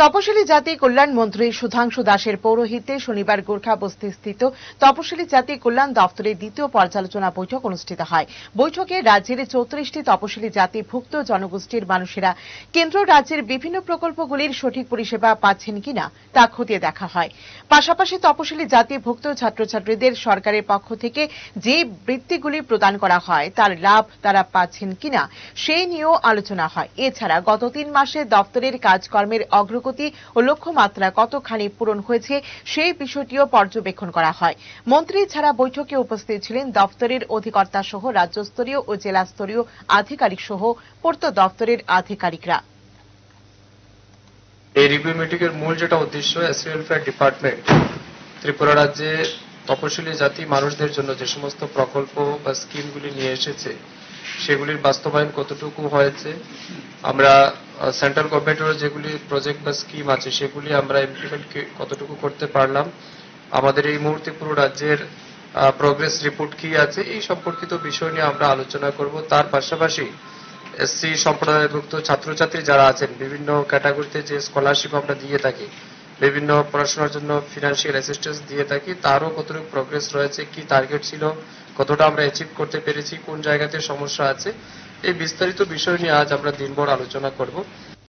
তপশিলি জাতি কল্যাণ মন্ত্রী সুধাংশু দাসের পৌরোহিত্যে শনিবার গোর্খা বস্তিস্থিত তপশিলি জাতি কল্যাণ দপ্তরের দ্বিতীয় পর্যালোচনা বৈঠক অনুষ্ঠিত হয়। বৈঠকে রাজ্যের চৌত্রিশটি তপশিলি জাতি ভুক্ত জনগোষ্ঠীর মানুষেরা কেন্দ্র রাজ্যের বিভিন্ন প্রকল্পগুলির সঠিক পরিষেবা পাচ্ছেন কিনা তা খতিয়ে দেখা হয়। পাশাপাশি তপশিলি জাতি ভুক্ত ছাত্রছাত্রীদের সরকারের পক্ষ থেকে যে বৃত্তিগুলি প্রদান করা হয়, তার লাভ তারা পাচ্ছেন কিনা সেই নিয়েও আলোচনা হয়। এছাড়া গত তিন মাসে দপ্তরের কাজকর্মের অগ্রগতি ও লক্ষ্যমাত্রা কতখানি পূরণ হয়েছে সেই বিষয়টিও পর্যবেক্ষণ করা হয়। মন্ত্রী ছাড়া বৈঠকে উপস্থিত ছিলেন দপ্তরের অধিকর্তা সহ রাজ্যস্তরীয় ও জেলাস্তরীয় আধিকারিক সহ পূর্ত দপ্তরের আধিকারিকরা। এই রিভিউ মিটিং এর মূল যেটা উদ্দেশ্য এস ওয়েলফেয়ার ডিপার্টমেন্ট ত্রিপুরা রাজ্যে তপশিলি জাতি মানুষদের জন্য যে সমস্ত প্রকল্প বা স্কিমগুলি নিয়ে এসেছে সেগুলির বাস্তবায়ন কতটুকু হয়েছে? আমরা সেন্ট্রাল গভর্নমেন্টের যেগুলি প্রজেক্ট বা স্কিম আছে, সেগুলি আমরা ইমপ্লিমেন্ট কতটুকু করতে পারলাম? আমাদের এই মুহূর্তে পুরো রাজ্যের প্রোগ্রেস রিপোর্ট কি আছে? এই সম্পর্কিত বিষয় নিয়ে আমরা আলোচনা করব। তার পাশাপাশি এসসি সম্প্রদায়ভুক্ত ছাত্রছাত্রী যারা আছেন, বিভিন্ন ক্যাটাগরিতে যে স্কলারশিপ আমরা দিয়ে থাকি বিভিন্ন পড়াশোনার জন্য ফিনান্সিয়াল অ্যাসিস্ট্যান্স দিয়ে থাকি। তারও কতটুকু প্রোগ্রেস রয়েছে, কি টার্গেট ছিল, কতটা আমরা অ্যাচিভ করতে পেরেছি, কোন জায়গাতে সমস্যা আছে, এই বিস্তারিত বিষয় নিয়ে আজ আমরা দিনভর আলোচনা করব।